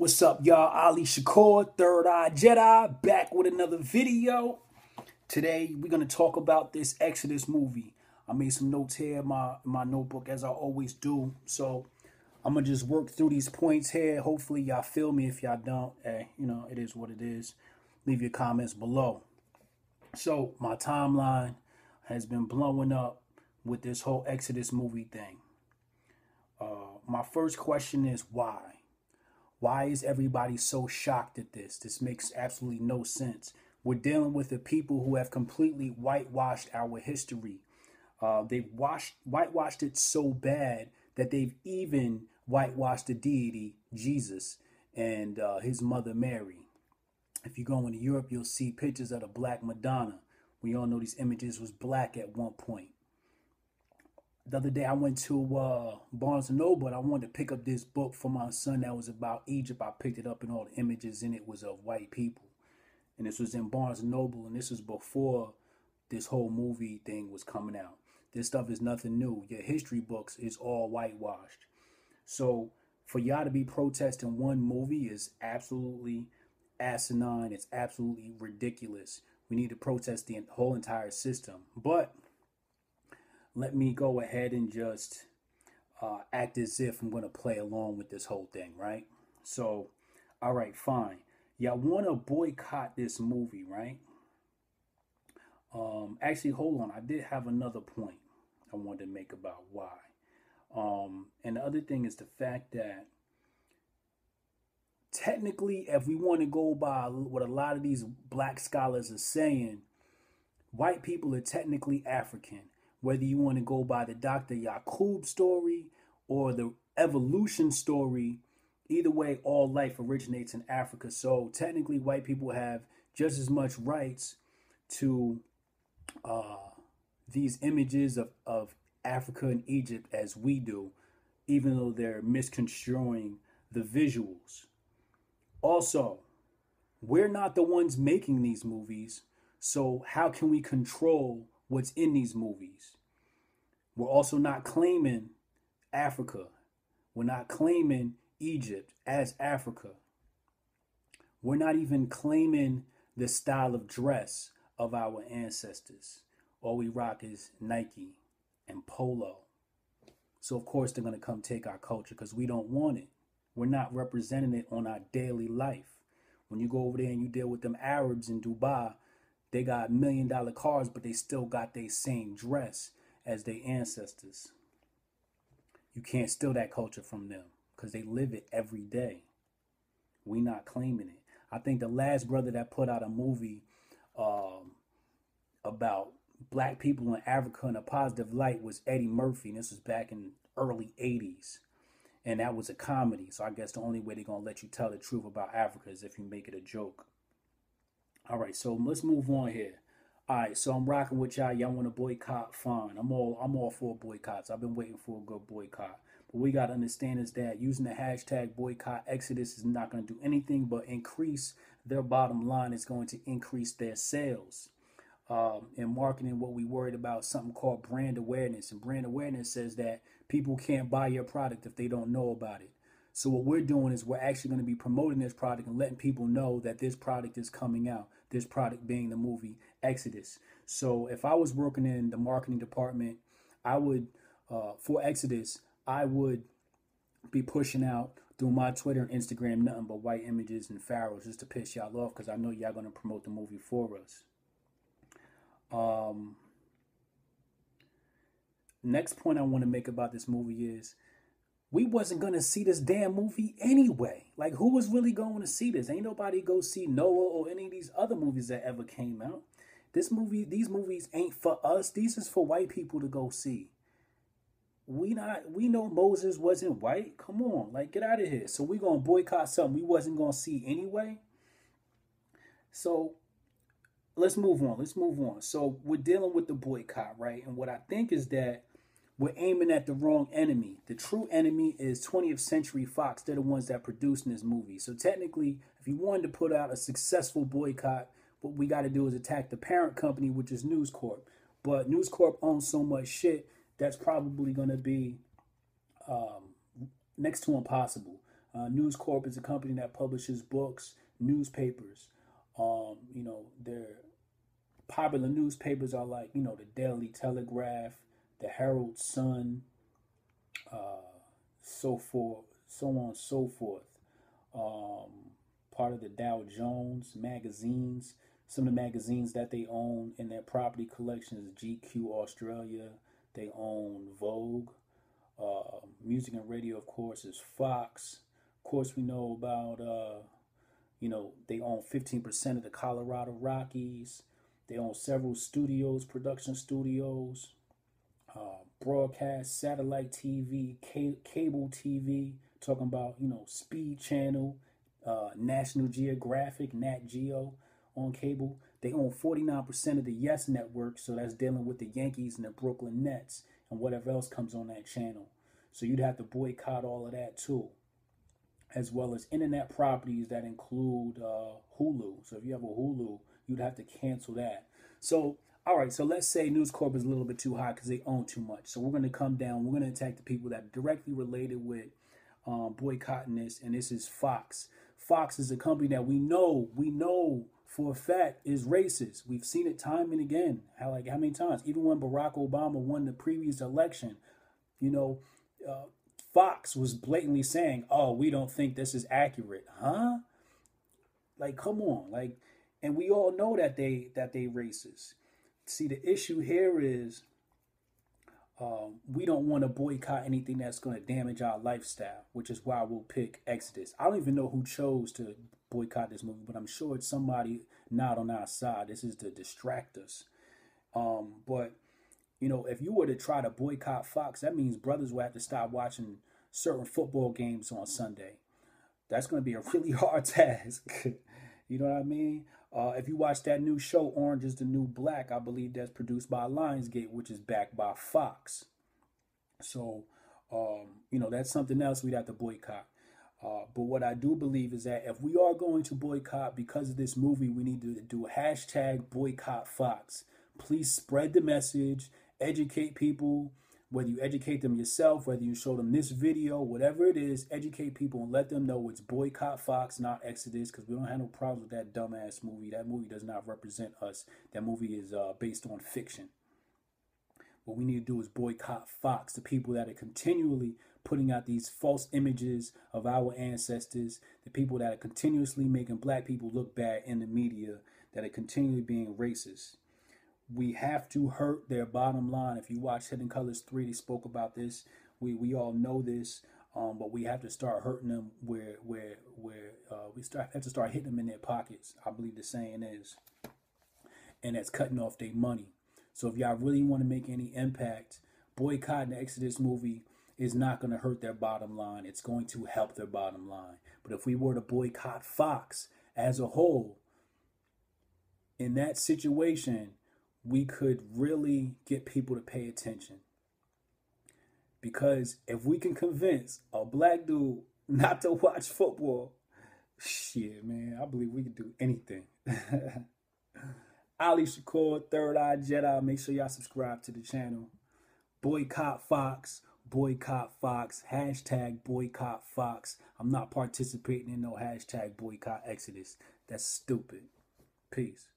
What's up, y'all? Ali Shakur, Third Eye Jedi, back with another video. Today, we're going to talk about this Exodus movie. I made some notes here in my, in my notebook, as I always do. So, I'm going to just work through these points here. Hopefully, y'all feel me. If y'all don't, hey, you know, it is what it is. Leave your comments below. So, my timeline has been blowing up with this whole Exodus movie thing. Uh, my first question is why? Why is everybody so shocked at this? This makes absolutely no sense. We're dealing with the people who have completely whitewashed our history. Uh, they've washed, whitewashed it so bad that they've even whitewashed the deity, Jesus, and uh, his mother Mary. If you go into Europe, you'll see pictures of the Black Madonna. We all know these images was black at one point the other day I went to uh, Barnes and Noble and I wanted to pick up this book for my son that was about Egypt. I picked it up and all the images in it was of white people. And this was in Barnes and Noble and this was before this whole movie thing was coming out. This stuff is nothing new. Your history books is all whitewashed. So for y'all to be protesting one movie is absolutely asinine. It's absolutely ridiculous. We need to protest the whole entire system. But let me go ahead and just uh, act as if I'm going to play along with this whole thing, right? So, all right, fine. Y'all want to boycott this movie, right? Um, actually, hold on. I did have another point I wanted to make about why. Um, and the other thing is the fact that technically, if we want to go by what a lot of these black scholars are saying, white people are technically African whether you want to go by the Dr. Yakub story or the evolution story, either way, all life originates in Africa. So technically, white people have just as much rights to uh, these images of, of Africa and Egypt as we do, even though they're misconstruing the visuals. Also, we're not the ones making these movies, so how can we control what's in these movies. We're also not claiming Africa. We're not claiming Egypt as Africa. We're not even claiming the style of dress of our ancestors. All we rock is Nike and Polo. So, of course, they're going to come take our culture because we don't want it. We're not representing it on our daily life. When you go over there and you deal with them Arabs in Dubai, they got million dollar cars, but they still got their same dress as their ancestors. You can't steal that culture from them because they live it every day. We not claiming it. I think the last brother that put out a movie um, about black people in Africa in a positive light was Eddie Murphy. And this was back in early 80s. And that was a comedy. So I guess the only way they're going to let you tell the truth about Africa is if you make it a joke. All right, so let's move on here. All right, so I'm rocking with y'all. Y'all want to boycott? Fine. I'm all I'm all for boycotts. I've been waiting for a good boycott. But we gotta understand is that using the hashtag boycott Exodus is not gonna do anything but increase their bottom line. It's going to increase their sales. Um, in marketing, what we worried about something called brand awareness, and brand awareness says that people can't buy your product if they don't know about it. So what we're doing is we're actually going to be promoting this product and letting people know that this product is coming out. This product being the movie Exodus. So if I was working in the marketing department, I would uh, for Exodus, I would be pushing out through my Twitter and Instagram nothing but white images and pharaohs just to piss y'all off because I know y'all gonna promote the movie for us. Um, next point I want to make about this movie is we wasn't gonna see this damn movie anyway. Like, who was really going to see this? Ain't nobody go see Noah or any of these other movies that ever came out. This movie, these movies ain't for us. These is for white people to go see. We not, we know Moses wasn't white. Come on, like get out of here. So we gonna boycott something we wasn't gonna see anyway. So let's move on. Let's move on. So we're dealing with the boycott, right? And what I think is that we're aiming at the wrong enemy. The true enemy is 20th Century Fox. They're the ones that producing this movie. So technically, if you wanted to put out a successful boycott, what we got to do is attack the parent company, which is News Corp. But News Corp owns so much shit that's probably going to be um, next to impossible. Uh, News Corp is a company that publishes books, newspapers. Um, you know, their popular newspapers are like, you know, the Daily Telegraph, the Herald Sun, uh, so forth, so on and so forth. Um, part of the Dow Jones magazines. Some of the magazines that they own in their property collection is GQ Australia. They own Vogue. Uh, music and radio, of course, is Fox. Of course, we know about, uh, you know, they own 15% of the Colorado Rockies. They own several studios, production studios, uh, broadcast, satellite TV, ca- cable TV, talking about, you know, Speed Channel, uh, National Geographic, Nat Geo on cable. They own 49% of the Yes Network, so that's dealing with the Yankees and the Brooklyn Nets and whatever else comes on that channel. So you'd have to boycott all of that too, as well as internet properties that include uh, Hulu. So if you have a Hulu, you'd have to cancel that. So all right, so let's say News Corp is a little bit too high because they own too much. So we're going to come down. We're going to attack the people that are directly related with um, boycotting this, and this is Fox. Fox is a company that we know, we know for a fact is racist. We've seen it time and again. How like how many times? Even when Barack Obama won the previous election, you know, uh, Fox was blatantly saying, "Oh, we don't think this is accurate." Huh? Like, come on, like, and we all know that they that they racist. See, the issue here is um, we don't want to boycott anything that's going to damage our lifestyle, which is why we'll pick Exodus. I don't even know who chose to boycott this movie, but I'm sure it's somebody not on our side. This is to distract us. Um, but you know, if you were to try to boycott Fox, that means brothers will have to stop watching certain football games on Sunday. That's going to be a really hard task. you know what I mean? Uh, if you watch that new show, Orange is the New Black, I believe that's produced by Lionsgate, which is backed by Fox. So, um, you know, that's something else we'd have to boycott. Uh, but what I do believe is that if we are going to boycott because of this movie, we need to do hashtag boycott Fox. Please spread the message, educate people, whether you educate them yourself, whether you show them this video, whatever it is, educate people and let them know it's boycott Fox, not Exodus, because we don't have no problems with that dumbass movie. That movie does not represent us. That movie is uh, based on fiction. What we need to do is boycott Fox, the people that are continually putting out these false images of our ancestors, the people that are continuously making black people look bad in the media, that are continually being racist we have to hurt their bottom line. If you watch Hidden Colors 3, they spoke about this. We we all know this, um, but we have to start hurting them where where where uh, we start have to start hitting them in their pockets. I believe the saying is, and that's cutting off their money. So if y'all really want to make any impact, boycotting the Exodus movie is not going to hurt their bottom line. It's going to help their bottom line. But if we were to boycott Fox as a whole, in that situation, we could really get people to pay attention. Because if we can convince a black dude not to watch football, shit, man, I believe we can do anything. Ali Shakur, Third Eye Jedi. Make sure y'all subscribe to the channel. Boycott Fox. Boycott Fox. Hashtag boycott Fox. I'm not participating in no hashtag boycott Exodus. That's stupid. Peace.